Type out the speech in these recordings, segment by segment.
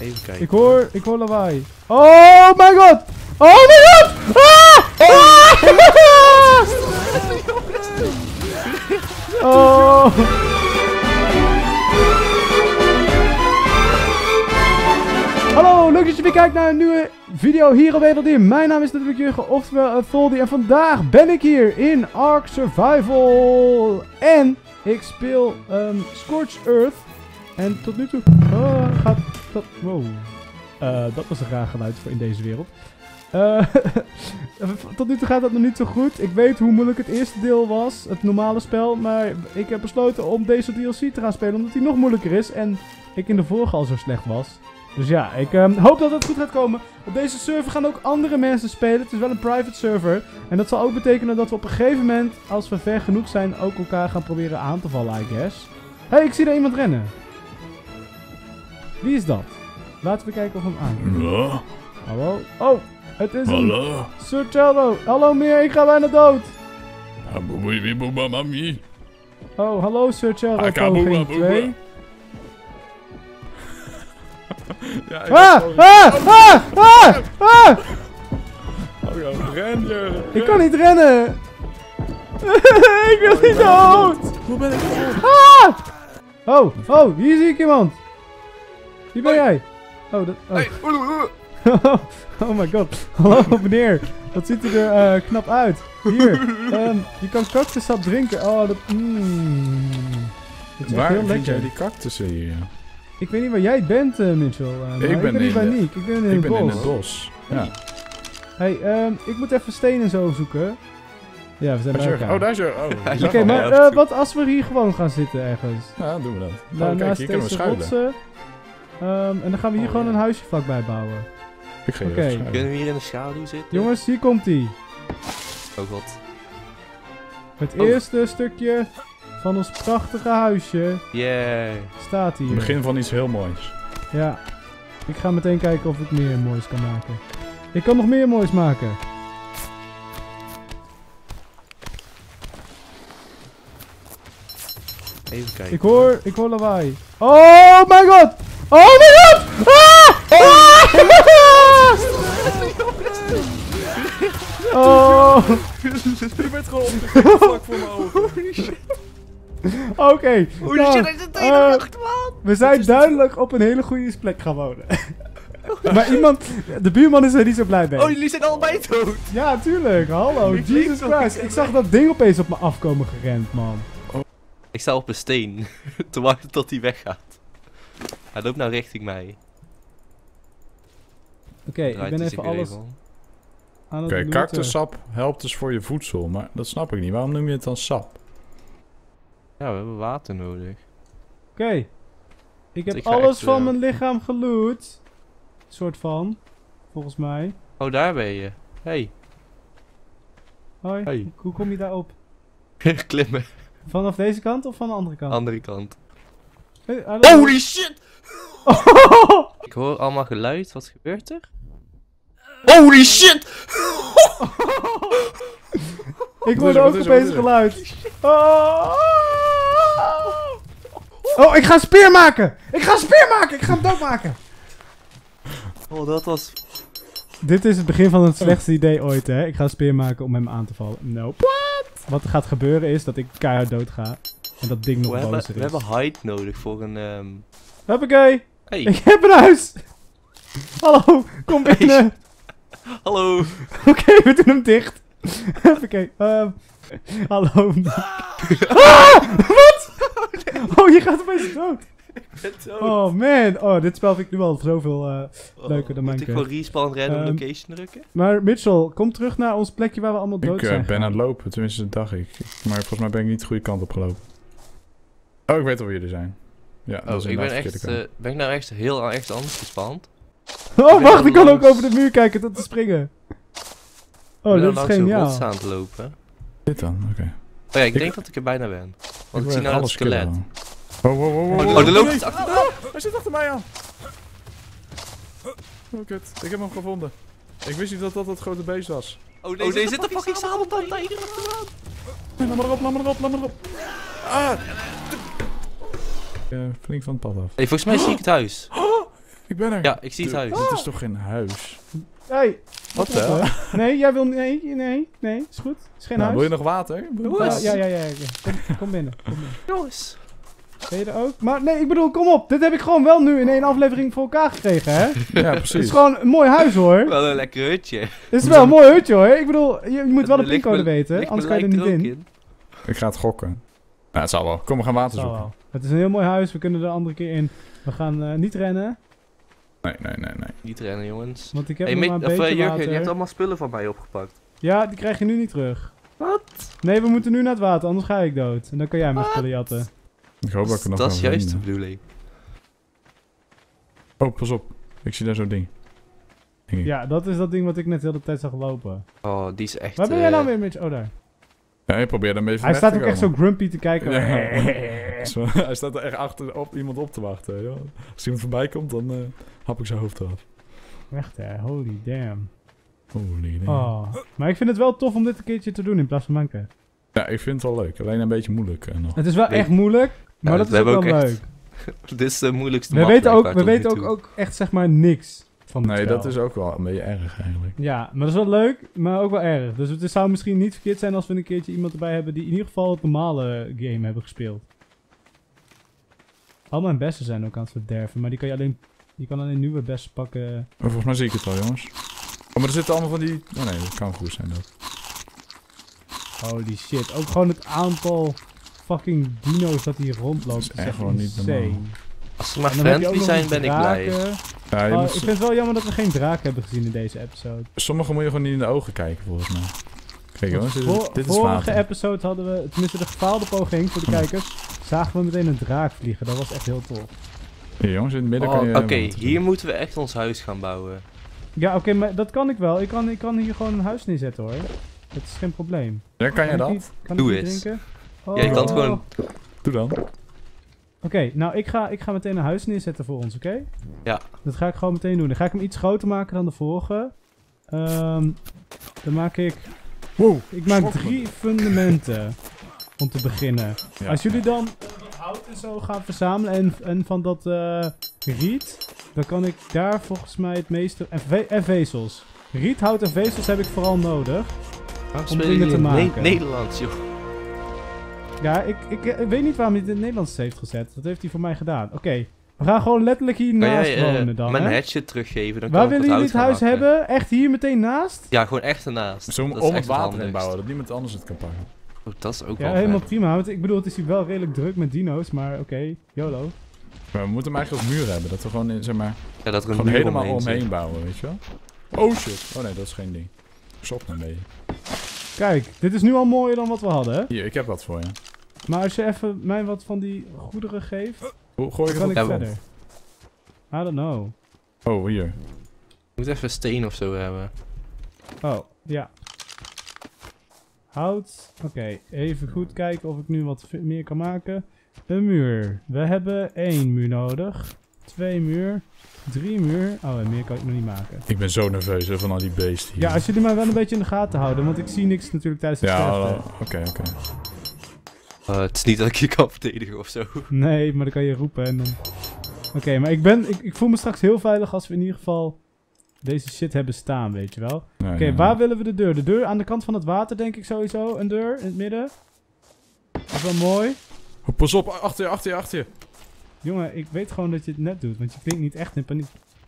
Even kijken. Ik hoor, ik hoor lawaai. Oh my god! Oh my god! Ah! Ah! Oh! Hallo, leuk dat je weer kijkt naar een nieuwe video hier op Werelddier. Mijn naam is natuurlijk Jurgen, oftewel uh, Voldy. En vandaag ben ik hier in Ark Survival. En ik speel um, Scorched Earth. En tot nu toe... Oh, gaat dat... Wow. Uh, dat was een raar geluid voor in deze wereld. Uh, tot nu toe gaat dat nog niet zo goed. Ik weet hoe moeilijk het eerste deel was, het normale spel. Maar ik heb besloten om deze DLC te gaan spelen, omdat die nog moeilijker is. En ik in de vorige al zo slecht was. Dus ja, ik um, hoop dat het goed gaat komen. Op deze server gaan ook andere mensen spelen. Het is wel een private server. En dat zal ook betekenen dat we op een gegeven moment, als we ver genoeg zijn, ook elkaar gaan proberen aan te vallen, I guess. Hé, hey, ik zie er iemand rennen. Wie is dat? Laten we kijken of we hem aan. Ja. Hallo? Oh, het is Hallo. een Sir Cello. Hallo meer, ik ga bijna dood. Mami. Oh, hallo Sir Cello, Akaboeba, poging boeba. 2. Ja, ik Ah, ah, ah, ah, ah. Oh, ja, ren je. Ik kan niet rennen. ik wil niet dood. Hoe ben ik dood? Ah! Oh, oh, hier zie ik iemand. Wie ben jij? Oh, dat... Oh. Hey, oeh, oeh, oeh. oh my god. Hallo meneer. Dat ziet er eh, knap uit. Hier. ehm, je kan cactussap drinken. Oh, dat... Mm. Dat is Waar heel vind lekker. jij die cactussen hier? Ik weet niet waar jij bent, eh, Mitchell. Eh, ik ben ben hier in bij de- Niek. Ik ben in Ik het ben bos. in het bos. Ja. Hey, ehm, ik moet even steen en zo zoeken. Ja, we zijn Daar bij elkaar. Oh, daar is je. Oh, ik Oké, maar eh, wat als we hier gewoon gaan zitten ergens? Ja, doen we dat. Oh, kijk, hier kunnen we schuilen. rotsen. Ehm, en dan gaan we hier Oh, gewoon ja. een huisje vlakbij bouwen. Ik ga schuilen. Kunnen we hier in de schaduw zitten? Jongens, hier komt ie. Oh god. Het Oh. eerste stukje van ons prachtige huisje Yeah. staat hier. Het begin van iets heel moois. Ja. Ik ga meteen kijken of ik meer moois kan maken. Ik kan nog meer moois maken. Even kijken. Ik hoor, ik hoor lawaai. Oh my god! Oh my god! Ah! Ah! Oh! Je bent gewoon vlak voor mijn ogen. Oké. Holy nou, shit, hij zit er eh, achteraan. We zijn duidelijk op een hele goede plek gaan wonen. maar iemand, de buurman is er niet zo blij mee. Oh, jullie zijn allebei dood. Ja, tuurlijk. Hallo, Ik Jesus Christ. Ik zag dat ding opeens op me afkomen gerend, man. Ik sta op een steen. te wachten tot hij weggaat. Hij loopt nou richting mij. Oké, ik ben even alles aan het Oké, cactussap helpt dus voor je voedsel, maar dat snap ik niet. Waarom noem je het dan sap? Ja, we hebben water nodig. Oké. Ik heb Ik ga alles echt, van eh, mijn lichaam geloot. Soort van. Volgens mij. Oh, daar ben je. Hey. Hoi. Hey. Hoe kom je daarop? Klimmen. Vanaf deze kant of van de andere kant? Andere kant. Hey, hallo. Holy shit! Ik hoor allemaal geluid. Wat gebeurt er? Holy shit! Ik hoorde er, ook opeens geluid. Oh. oh, ik ga een speer maken! Ik ga een speer maken! Ik ga hem doodmaken! Oh, dat was... Dit is het begin van het slechtste idee ooit, hè? Ik ga een speer maken om hem aan te vallen. Nope. What? Wat er gaat gebeuren is dat ik keihard dood ga. En dat ding nog We hebben, we hebben hide nodig voor een... ehm Hoppakee! Hey, Ik heb een huis! Hallo, kom binnen! hallo! Oké, we doen hem dicht. Oké, ehm hallo. ah, wat? Oh, je gaat opeens dood. Oh man, oh, dit spel vind ik nu al zoveel. eh leuker dan Moet ik gewoon respawn random Ehm, location drukken? Maar Mitchell, kom terug naar ons plekje waar we allemaal dood Ik eh, zijn. ben aan het lopen, tenminste dat dacht ik. Maar volgens mij ben ik niet de goede kant op gelopen. Oh, ik weet al wie jullie zijn. Ja, dat is Oh, ik ben echt... eh, ben ik nou echt heel ergens anders gespand? Oh, wacht, ik kan ook over de muur kijken tot te springen. Oh, ik ben dit is een geniaal. aan het lopen. Dit dan, oké. Oh ja, ik, Ik- denk dat ik er bijna ben. Want ik, wil zie nou dat alles skelet. Oh, wow, wow, wow, Oh, wow. oh, er loopt nee. iets achter. Ah, hij zit achter mij aan. Oh, kut. Ik heb hem gevonden. Ik wist niet dat dat dat grote beest was. Oh nee, er zit een fucking sabeltand hier achteraan. Laat maar erop, laat maar erop, laat maar erop. Ah! Eh, flink van het pad af. Hey, volgens mij zie ik het huis. Ik ben er. Ja, ik zie het huis. Dit is toch geen huis? Hey, Wat hè? Nee, jij wil... Nee, nee, nee. Is goed. Is geen Nou, wil je huis. nog water? Wil je nog Ja, Jongens. ja, ja, ja. ja. Kom, kom binnen. Kom binnen. Jongens. Ben je er ook? Maar nee, ik bedoel, kom op. Dit heb ik gewoon wel nu in één aflevering voor elkaar gekregen, hè? Ja, Het is precies. gewoon een mooi huis, hoor. Wel een lekker hutje. Het is wel een mooi hutje, hoor. Ik bedoel, je, je moet wel de pincode weten, anders kan je er niet in. Ik ga het gokken. Nou, het zal wel. Kom, we gaan water zoeken. Het is een heel mooi huis, we kunnen er de andere keer in. We gaan eh, niet rennen, Nee, nee, nee, nee. Niet rennen, jongens. want ik heb Hey, nog maar een of, eh, beetje Jurgen, water. je hebt allemaal spullen van mij opgepakt. Ja, die krijg je nu niet terug. Wat? Nee, we moeten nu naar het water, anders ga ik dood. En dan kan jij mijn spullen jatten. Ik hoop dat ik er nog dat is juist de vinden. bedoeling. Oh, pas op. Ik zie daar zo'n ding. Ja, dat is dat ding wat ik net de hele tijd zag lopen. Oh, die is echt... Waar ben jij nou eh, weer, Mitch? Oh, daar. Ja, beetje Hij staat ook te echt zo grumpy te kijken. Ja. Hij staat er echt achter op iemand op te wachten. joh. Als iemand voorbij komt, dan eh, hap ik zijn hoofd eraf. Echt hè, holy damn. Holy damn. Oh. Maar ik vind het wel tof om dit een keertje te doen in plaats van manken. Ja, ik vind het wel leuk. Alleen een beetje moeilijk eh, nog. Het is wel Nee. echt moeilijk, maar Ja, dat is ook wel ook leuk. echt Dit is de moeilijkste We map, weten ook, we weten ook, ook echt zeg maar niks van Nee, spel. dat is ook wel een beetje erg eigenlijk. Ja, maar dat is wel leuk, maar ook wel erg. Dus het zou misschien niet verkeerd zijn als we een keertje iemand erbij hebben die in ieder geval het normale game hebben gespeeld. Al mijn bessen zijn ook aan het verderven, maar die kan je alleen, je kan alleen nieuwe bessen pakken. Maar volgens mij zie ik het wel, jongens. Oh, maar er zitten allemaal van die... Oh nee, dat kan goed zijn dat. Holy shit, ook gewoon het aantal fucking dino's dat hier rondloopt. Dat is is echt gewoon niet insane. normaal. Als ze maar friendly zijn, ben ik blij. Draken. Ja, je Oh, moet- ik vind het wel jammer dat we geen draak hebben gezien in deze episode. Sommige moet je gewoon niet in de ogen kijken, volgens mij. Kijk jongens, dit, is- Vor- dit is vorige water. episode hadden we, tenminste de gefaalde poging voor de kijkers, zagen we meteen een draak vliegen. Dat was echt heel tof. Hier jongens, in het midden Oh, kan Oké, je... water hier moeten we echt ons huis gaan bouwen. Ja, oké, maar dat kan ik wel. Ik kan, ik kan hier gewoon een huis neerzetten hoor. Dat is geen probleem. Ja, kan je dat? niet- kan Doe eens. drinken? Ja, je kan het Oh. gewoon- Doe dan. Oké, nou ik ga, ik ga meteen een huis neerzetten voor ons, oké? Ja. Dat ga ik gewoon meteen doen. Dan ga ik hem iets groter maken dan de vorige. Ehm, dan maak ik... Wow. Ik maak drie fundamenten. Om te beginnen. Ja. Als jullie dan hout en zo gaan verzamelen en, en van dat eh, riet, dan kan ik daar volgens mij het meeste... En, ve- en vezels. Riet, hout en vezels heb ik vooral nodig. Waarom Om dingen te Ne- maken. Nederlands, joh? Ja, ik, ik, ik weet niet waarom hij het in het Nederlands heeft gezet. Dat heeft hij voor mij gedaan. Oké, we gaan gewoon letterlijk hier Kan naast jij eh, wonen dan, mijn hatchet teruggeven? Dan Waar kan ik willen jullie het huis hebben? Echt hier meteen naast? Ja, gewoon echt ernaast. Zo om, het water handigst. inbouwen, dat niemand anders het kan pakken. Oh, dat is ook Ja, wel helemaal vet. prima. Want ik bedoel, het is hier wel redelijk druk met dino's, maar oké, YOLO. Maar we moeten hem eigenlijk als muur hebben, dat we gewoon, in, zeg maar, Ja, dat er een gewoon muur helemaal omheen bouwen, weet je wel? Oh shit. Oh nee, dat is geen ding. Ik zocht een beetje. Kijk, dit is nu al mooier dan wat we hadden, hè? Hier, ik heb wat voor je. Maar als je even mij wat van die goederen geeft, Hoe gooi dan ik kan het ik verder. I don't know. Oh, hier. Je moet even steen of zo hebben. Oh, ja. Hout. Oké, even goed kijken of ik nu wat meer kan maken. Een muur. We hebben één muur nodig. Twee muur. Drie muur. Oh, en meer kan ik nog niet maken. Ik ben zo nerveus hè, van al die beesten hier. Ja, als jullie mij wel een beetje in de gaten houden, want ik zie niks natuurlijk tijdens het Ja, oké, oké. Eh, het is niet dat ik je kan verdedigen of zo. Nee, maar dan kan je roepen en dan... Oké, maar ik, ben, ik, ik voel me straks heel veilig als we in ieder geval deze shit hebben staan, weet je wel. Nee, Oké, nee, waar nee. willen we de deur? De deur aan de kant van het water, denk ik sowieso. Een deur in het midden. Dat is wel mooi. Oh, pas op, achter je, achter je, achter je. Jongen, ik weet gewoon dat je het net doet, want je klinkt niet echt in paniek.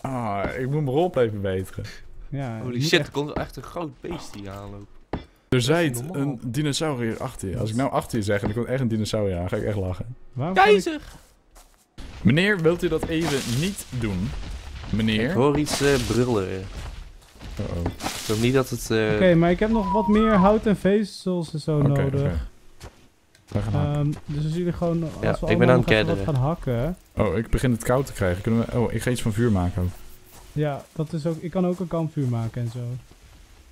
Ah, ik moet mijn roleplay verbeteren. Ja, Holy shit, echt- er komt echt een groot beest die aanloopt. Er zijt normaal. een dinosaurier achter je. Als ik nou achter je zeg en er komt echt een dinosaurier aan, ga ik echt lachen. Waarom ik- Keizer! Meneer, wilt u dat even niet doen? Ik Meneer? hoor iets eh, brullen. Uh-oh. Ik wil niet dat het... eh, Oké, maar ik heb nog wat meer hout en vezels en zo nodig. gaan hakken. Ehm, dus als jullie gewoon, als Ja, we ik ben allemaal aan het wat gaan hakken. Oh, ik begin het koud te krijgen. Kunnen we... Oh, ik ga iets van vuur maken ook. Ja, dat is ook, ik kan ook een kampvuur maken en zo.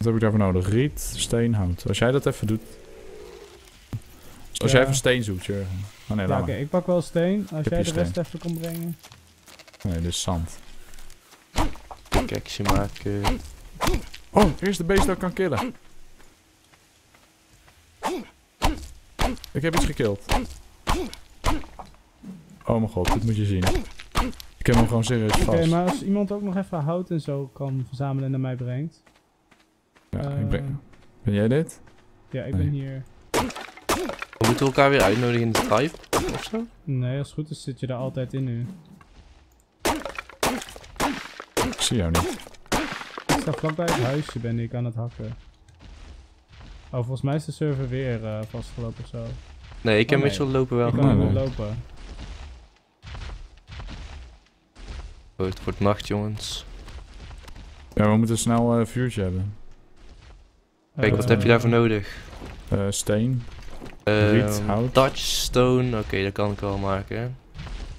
Wat heb ik daarvoor nodig? Riet, steen, hout. Als jij dat even doet. Als Ja. jij even steen zoekt, Jurgen. Oh nee, Ja, laat oké, ik pak wel steen. Als Heb jij je de rest even kon brengen. Nee, dit is zand. pickaxe maken. Oh, eerst de beest dat ik kan killen. Ik heb iets gekild. Oh mijn god, dit moet je zien. Ik heb hem gewoon serieus Oké, vast. maar als iemand ook nog even hout en zo kan verzamelen en naar mij brengt. Ja, ik Eh, ben, ben jij dit? Ja, ik Nee. ben hier. We moeten elkaar weer uitnodigen in de Skype of zo? Nee, als het goed is zit je daar altijd in nu. Ik zie jou niet. Ik sta vlakbij het huisje ben ik aan het hakken. Oh, volgens mij is de server weer eh, vastgelopen of zo. Nee, ik heb Oh, nee. Lopen wel. ik kan nee. lopen. Oh, het wordt nacht, jongens. Ja, we moeten snel eh, een vuurtje hebben. Kijk, wat heb je daarvoor nodig? Eh, steen. Ehm, Riet, hout. Touchstone, oké, dat kan ik wel maken.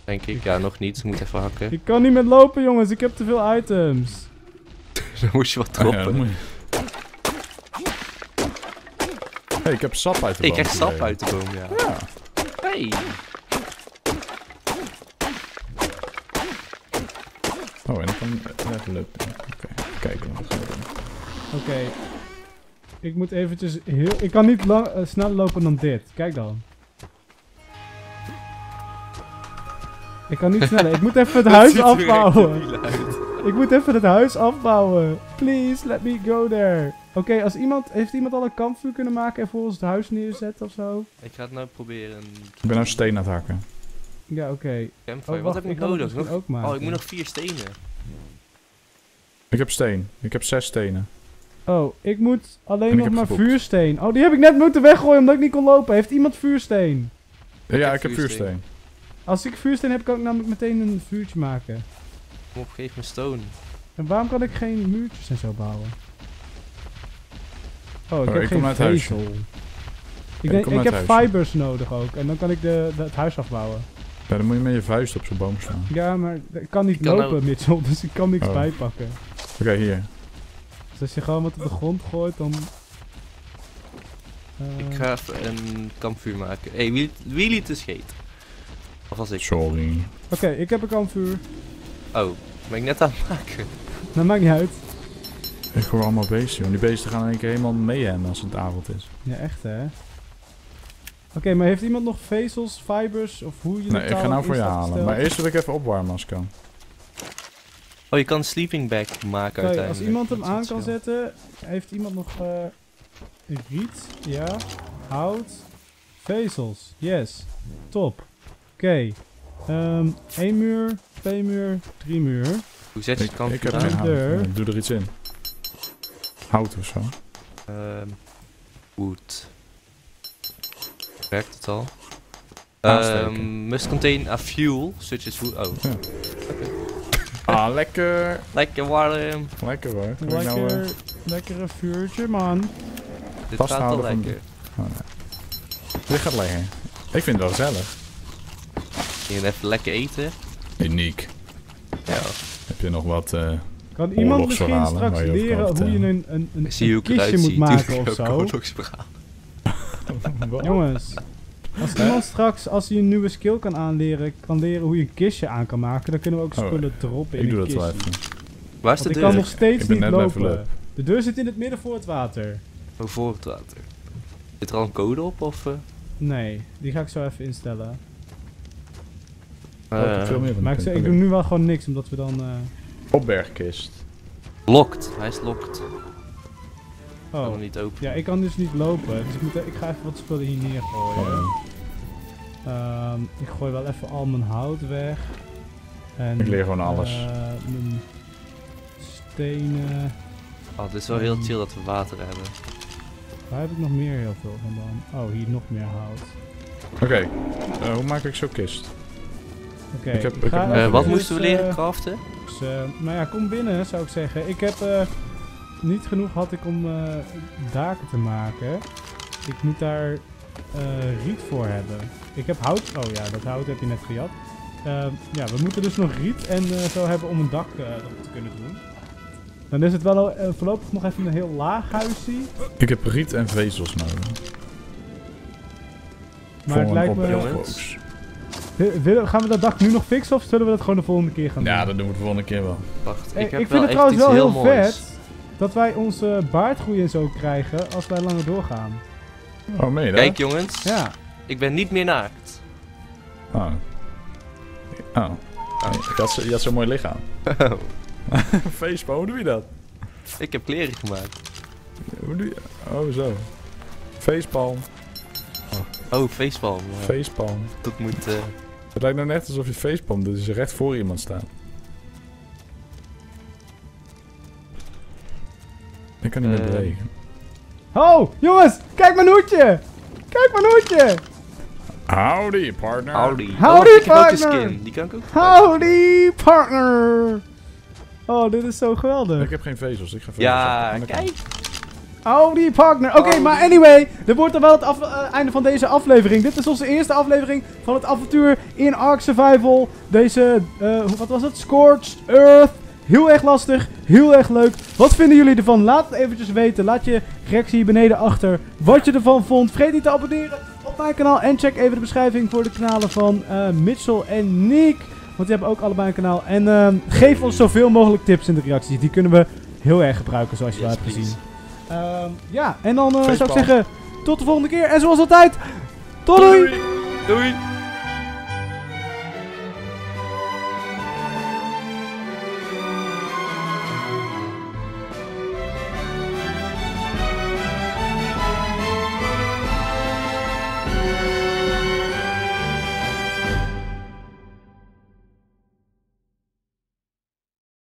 Denk ik. Ja, nog niet. Ik moet even hakken. Ik kan niet meer lopen jongens, ik heb te veel items. Dan moest je wat Ah, ja, droppen. moet je. hey, ik heb sap uit de ik boom krijg sap uit de boom, ja. Ja. Hey! Oh, en ik kan level up. Oké, kijken wat we gaan doen. Oké. Ik moet eventjes heel... Ik kan niet lang, eh, sneller lopen dan dit. Kijk dan. Ik kan niet sneller. Ik moet even het huis afbouwen. Ik moet even het huis afbouwen. Please, let me go there. Oké, als iemand... Heeft iemand al een kampvuur kunnen maken en voor ons het huis neerzetten of zo? Ik ga het nou proberen. Ik ben nou steen aan het hakken. Ja, oké. Oh, wat wacht, heb ik nodig? Nog- ook maken. Oh, ik moet nog vier stenen. Ik heb steen. Ik heb zes stenen. Oh, ik moet alleen En nog maar geboekt. vuursteen. Oh, die heb ik net moeten weggooien omdat ik niet kon lopen. Heeft iemand vuursteen? Ja, heb ik heb vuursteen. vuursteen. Als ik vuursteen heb, kan ik namelijk meteen een vuurtje maken. Kom op, geef me stone. En waarom kan ik geen muurtjes en zo bouwen? Oh, ik Oh, heb ik geen kom uit huis. vezel. Ik, ik denk, heb huis. fibers nodig ook. En dan kan ik de, de- het huis afbouwen. Ja, dan moet je met je vuist op zo'n boom slaan. Ja, maar ik kan niet Ik kan lopen, ook- Mitchell. Dus ik kan niks Oh. bijpakken. Oké, hier. Dus als je gewoon wat op de grond gooit, dan... Eh, Ik ga even een kampvuur maken. Hé, hey, wie, wie liet de scheet? Of was ik? Sorry. Oké, ik heb een kampvuur. Oh, ben ik net aan het maken. Dat maakt niet uit. Ik hoor allemaal beesten, joh. Die beesten gaan in één keer helemaal mee hem als het avond is. Ja, echt hè. Oké, maar heeft iemand nog vezels, fibers of hoe je Nee, ik ga nou voor je halen. Maar eerst wil ik even opwarmen als ik kan. Oh, je kan een sleeping bag maken Kijk, uiteindelijk. als iemand hem aan kan zetten, heeft iemand nog eh riet, ja, hout, vezels, yes, top. Oké, Ehm één muur, twee muur, drie muur. Hoe zet je het kampvuur ik heb aan? geen hout. Deur. Ik doe er iets in. Hout of zo. Ehm, wood. Werkt het al? Ehm, must contain a fuel, such as wood. Oh, Ah, lekker. lekker warm. Lekker hoor. Ik nou, eh, Lekker, lekkere vuurtje man. Dit gaat wel van- lekker. oh, nee. Dit gaat lekker. Ik vind het wel gezellig. Je gaat even lekker eten. Uniek. Ja. Heb je nog wat... eh, Kan iemand misschien straks leren hoe je een, een, een, Ik zie hoe een ik eruit kistje zie. moet maken ik of zo? Jongens, als iemand straks, als hij een nieuwe skill kan aanleren, kan leren hoe je een kistje aan kan maken, dan kunnen we ook Oh, spullen droppen in Ik doe dat wel kistje. even. Waar is de ik kan deur? nog steeds niet lopen. up. De deur zit in het midden voor het water. Oh, voor het water. Zit er al een code op? Of, eh? Nee, die ga ik zo even instellen. Oh, ik heb veel meer Maar ik, zeg, doe nu wel gewoon niks, omdat we dan... eh, Opbergkist. locked. Hij is locked. Kan Oh, niet open. ja, ik kan dus niet lopen. Dus ik, moet, ik ga even wat spullen hier neergooien. Oh, Ehm, ik gooi wel even al mijn hout weg. En, Ik leer gewoon alles. eh, mijn stenen. Oh, het is wel heel chill dat we water hebben. Waar heb ik nog meer heel veel van dan? Oh, hier nog meer hout. Oké, eh, hoe maak ik zo'n kist? Oké, Ik heb- ik ga heb nog- Eh, wat moesten we leren craften? dus, eh, nou ja, kom binnen zou ik zeggen. Ik heb eh, niet genoeg had ik om eh, daken te maken. Ik moet daar eh, riet voor hebben. Ik heb hout. Oh ja, dat hout heb je net gejat. Eh, ja, we moeten dus nog riet en eh, zo hebben om een dak eh, erop te kunnen doen. Dan is het wel voorlopig nog even een heel laag huisje. Ik heb riet en vezels nodig. Maar het een lijkt me... willen- gaan we dat dak nu nog fixen of zullen we dat gewoon de volgende keer gaan doen? Ja, dat doen we de volgende keer wel. Wacht, Hey, ik ik, heb vind wel het echt trouwens wel heel, heel moois. vet dat wij onze baardgroei en zo krijgen als wij langer doorgaan. Oh, meen je dat? Kijk jongens, Ja. ik ben niet meer naakt. Oh. Oh. Je had, zo- je had zo'n mooi lichaam. Facepalm, hoe doe je dat? ik heb kleren gemaakt. Hoe doe je... Oh, zo. Facepalm. Oh, facepalm. ja. Facepalm. Dat moet... eh, Het lijkt nou net alsof je facepalm doet, dus je recht voor iemand staat. Ik kan niet meer Eh. bewegen. Oh, jongens, kijk mijn hoedje. Kijk mijn hoedje. Howdy, partner. Howdy. Howdy, oh, ik heb ook een partner. skin. Die kan ik ook Howdy, partner. Oh, dit is zo geweldig. Ik heb geen vezels, ik ga vezels Ja, kijk. Howdy, partner. Oké, maar anyway, dit wordt dan wel het af- eh, einde van deze aflevering. Dit is onze eerste aflevering van het avontuur in Ark Survival. Deze, eh, wat was het? Scorched Earth. Heel erg lastig, heel erg leuk. Wat vinden jullie ervan? Laat het eventjes weten. Laat je reactie hier beneden achter. Wat je ervan vond. Vergeet niet te abonneren op mijn kanaal. En check even de beschrijving voor de kanalen van eh, Mitchell en Nick. Want die hebben ook allebei een kanaal. En ehm, geef ons zoveel mogelijk tips in de reacties. Die kunnen we heel erg gebruiken, zoals je wel hebt gezien. Ehm, ja, en dan eh, zou ik zeggen, tot de volgende keer. En zoals altijd, tot doei! Doei.